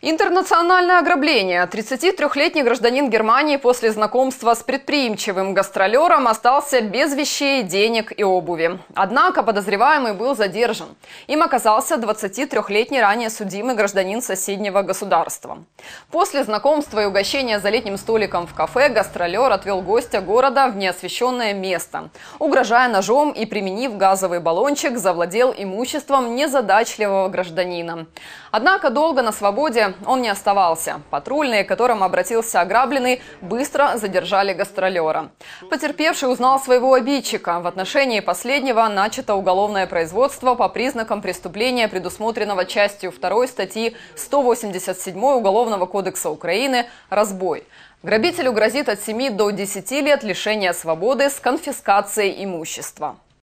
Интернациональное ограбление. 33-летний гражданин Германии после знакомства с предприимчивым гастролером остался без вещей, денег и обуви. Однако подозреваемый был задержан. Им оказался 23-летний ранее судимый гражданин соседнего государства. После знакомства и угощения за летним столиком в кафе гастролер отвел гостя города в неосвещенное место. Угрожая ножом и применив газовый баллончик, завладел имуществом незадачливого гражданина. Однако долго на свободе он не оставался. Патрульные, к которым обратился ограбленный, быстро задержали гастролера. Потерпевший узнал своего обидчика. В отношении последнего начато уголовное производство по признакам преступления, предусмотренного частью 2 статьи 187 Уголовного кодекса Украины «Разбой». Грабителю грозит от 7 до 10 лет лишения свободы с конфискацией имущества.